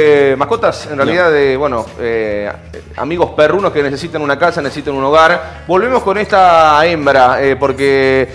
Eh, mascotas, en realidad, de, bueno, eh, amigos perrunos que necesitan una casa, necesitan un hogar. Volvemos con esta hembra, eh, porque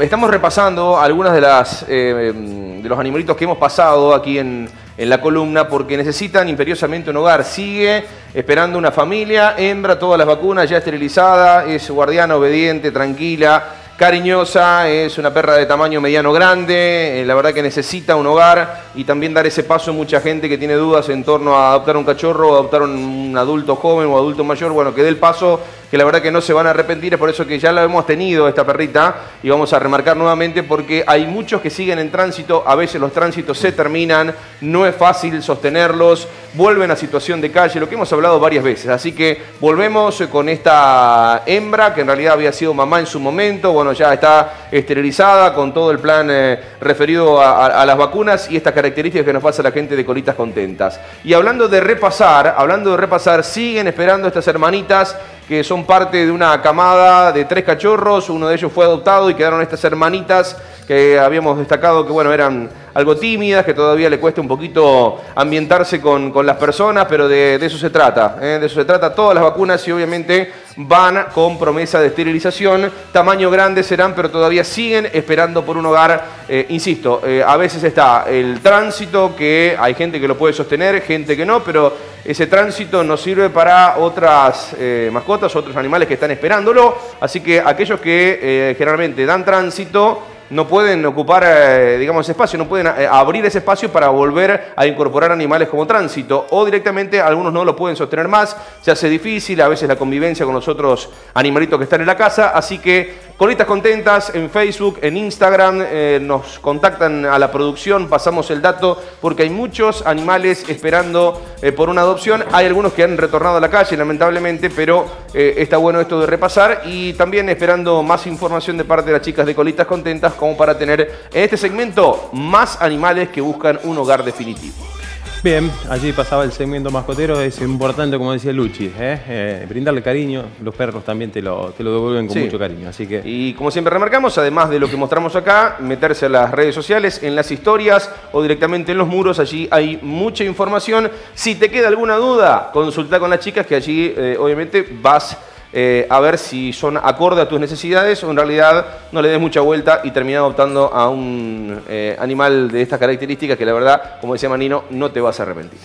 estamos repasando algunas de las de los animalitos que hemos pasado aquí en, en la columna, porque necesitan imperiosamente un hogar. Sigue esperando una familia, hembra, todas las vacunas, ya esterilizada, es guardiana, obediente, tranquila cariñosa, es una perra de tamaño mediano grande, eh, la verdad que necesita un hogar y también dar ese paso a mucha gente que tiene dudas en torno a adoptar un cachorro o adoptar un, adulto joven o adulto mayor, bueno, que dé el paso que la verdad que no se van a arrepentir, es por eso que ya la hemos tenido esta perrita y vamos a remarcar nuevamente porque hay muchos que siguen en tránsito, a veces los tránsitos se terminan, no es fácil sostenerlos, vuelven a situación de calle, lo que hemos hablado varias veces, así que volvemos con esta hembra que en realidad había sido mamá en su momento, bueno, ya está esterilizada con todo el plan eh, referido a, las vacunas y estas características que nos pasa la gente de Colitas Contentas. Y hablando de repasar, hablando de repasar, siguen esperando estas hermanitas que son parte de una camada de tres cachorros, uno de ellos fue adoptado y quedaron estas hermanitas que habíamos destacado que bueno, eran algo tímidas, que todavía le cuesta un poquito ambientarse con, las personas, pero de, eso se trata. ¿eh? De eso se trata. Todas las vacunas y obviamente van con promesa de esterilización. Tamaño grande serán, pero todavía siguen esperando por un hogar. Eh, insisto, eh, a veces está el tránsito, que hay gente que lo puede sostener, gente que no, pero ese tránsito nos sirve para otras mascotas, otros animales que están esperándolo. Así que aquellos que generalmente dan tránsito, no pueden ocupar, eh, digamos, ese espacio, no pueden eh, abrir ese espacio para volver a incorporar animales como tránsito, o directamente algunos no lo pueden sostener más, se hace difícil a veces la convivencia con los otros animalitos que están en la casa, así que Colitas Contentas en Facebook, en Instagram, eh, nos contactan a la producción, pasamos el dato, porque hay muchos animales esperando por una adopción, hay algunos que han retornado a la calle, lamentablemente, pero está bueno esto de repasar, y también esperando más información de parte de las chicas de Colitas Contentas, como para tener en este segmento más animales que buscan un hogar definitivo. Bien, allí pasaba el segmento mascotero, es importante, como decía Luchi, ¿eh? Eh, brindarle cariño, los perros también te lo, te lo devuelven con mucho cariño. Así que... Y como siempre remarcamos, además de lo que mostramos acá, meterse a las redes sociales, en las historias o directamente en los muros, allí hay mucha información. Si te queda alguna duda, consulta con las chicas que allí eh, obviamente vas eh, a ver si son acorde a tus necesidades o en realidad no le des mucha vuelta y terminas adoptando a un eh, animal de estas características que la verdad, como decía Manino, no te vas a arrepentir.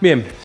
Bien.